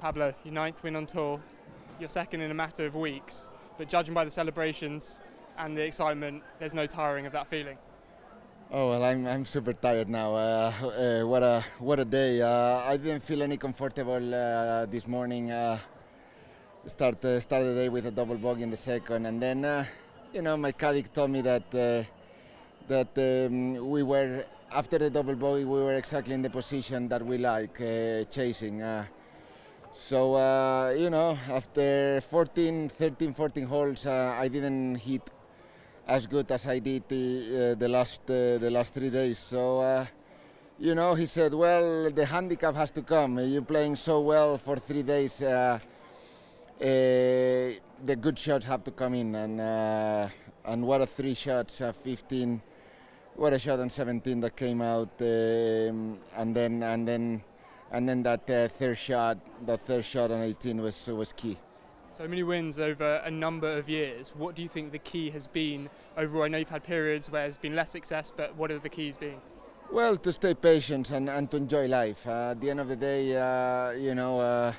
Pablo, your ninth win on tour, your second in a matter of weeks, but judging by the celebrations and the excitement, there's no tiring of that feeling. Oh well, I'm I'm super tired now. Uh, uh, what a what a day. Uh, I didn't feel any comfortable uh, this morning. Uh, start uh, start the day with a double bogey in the second, and then you know my caddy told me that that um, we were after the double bogey we were exactly in the position that we like chasing. So uh, you know after 14, 13, 14 holes, uh, I didn't hit as good as I did the, uh, the last uh, the last three days. So uh, you know, he said, "Well, the handicap has to come. You're playing so well for three days. The good shots have to come in." And and what a three shots, uh, 15. What a shot on 17 that came out, um, and then and then and then that uh, third shot, that third shot on 18 was was key. So many wins over a number of years. What do you think the key has been overall? I know you've had periods where there's been less success, but what are the keys been? Well, to stay patient and, and to enjoy life. Uh, at the end of the day, uh, you know, uh,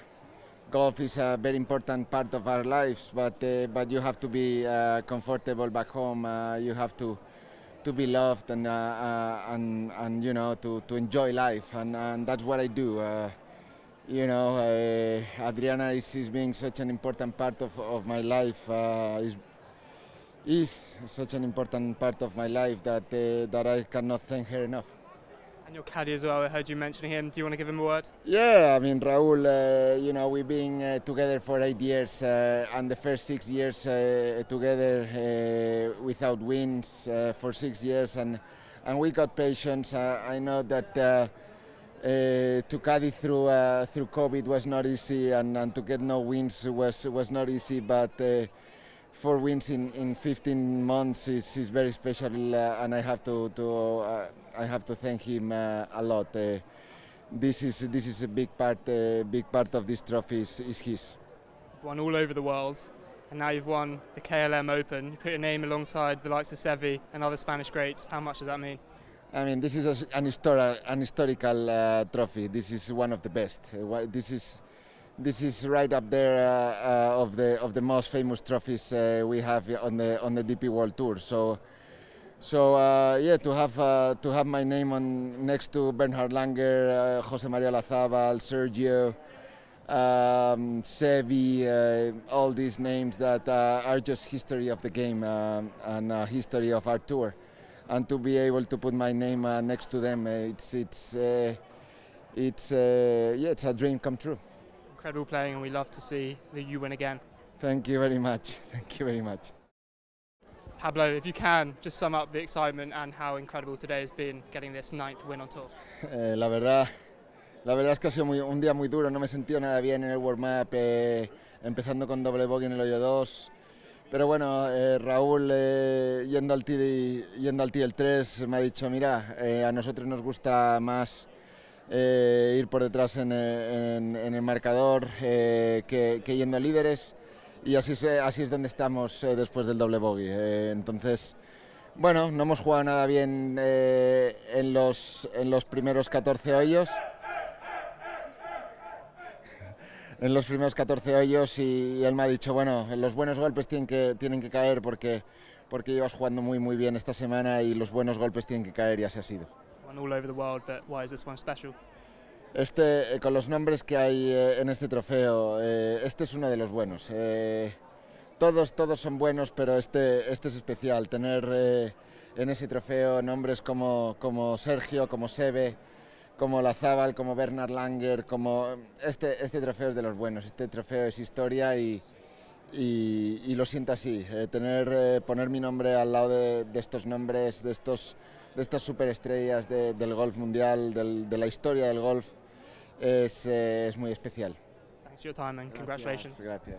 golf is a very important part of our lives, but uh, but you have to be uh, comfortable back home. Uh, you have to to be loved and uh, uh, and and you know to, to enjoy life, and, and that's what I do. Uh, you know, uh, Adriana is, is being such an important part of, of my life. Uh, is, is such an important part of my life that uh, that I cannot thank her enough. And your caddy as well. I heard you mentioning him. Do you want to give him a word? Yeah, I mean Raúl. Uh, you know, we've been uh, together for eight years, uh, and the first six years uh, together uh, without wins uh, for six years, and and we got patience. Uh, I know that. Uh, uh, to caddy through uh, through COVID was not easy, and, and to get no wins was was not easy. But four wins in, in 15 months is, is very special, and I have to to I have to thank him a lot. This is this is a big part big part of this trophy is, is his. Won all over the world, and now you've won the KLM Open. You put your name alongside the likes of Seve and other Spanish greats. How much does that mean? I mean, this is a, an, histori- an historical uh, trophy. This is one of the best. Uh, this is this is right up there uh, uh, of the of the most famous trophies uh, we have on the on the DP World Tour. So. So uh, yeah, to have to have my name on next to Bernhard Langer, Jose Maria Olazábal, Sergio, um, Seve, uh, all these names that uh, are just history of the game um, and uh, history of our tour, and to be able to put my name uh, next to them, uh, it's it's uh, it's uh, yeah, it's a dream come true. Incredible playing, and we love to see that you win again. Thank you very much. Thank you very much. Pablo, if you can, just sum up the excitement and how incredible today has been getting this ninth win on tour. Eh, la verdad, la verdad es que ha sido un día muy duro. No me he sentido nada bien en el warm up, eh, empezando con doble bogey en el hoyo 2. Pero bueno, eh, Raúl, eh, yendo al tee yendo al tee el 3, me ha dicho, mira, eh, a nosotros nos gusta más ir por detrás en, el marcador que, yendo líderes. Y así, es- así es donde estamos después del doble bogey. Entonces, bueno, no hemos jugado nada bien en, los, en los primeros 14 hoyos. En los primeros 14 hoyos y, él me ha dicho, bueno, los buenos golpes tienen que, tienen que caer porque, porque llevas jugando muy muy bien esta semana y los buenos golpes tienen que caer y así ha sido. Won all over the world, but why is this one special? Este, eh, con los nombres que hay eh, en este trofeo, eh, este es uno de los buenos. Todos, todos son buenos, pero este, este es especial. Tener en ese trofeo nombres como, como Sergio, como Sebe, como Lazábal, como Bernard Langer, como este, este trofeo es de los buenos. Este trofeo es historia y, y, y lo siento así. eh, tener, eh, poner mi nombre al lado de, de estos nombres, de estos de estas superestrellas de- del golf mundial, del- de la historia del golf, es, eh, es muy especial. Thanks for your time and congratulations. Gracias.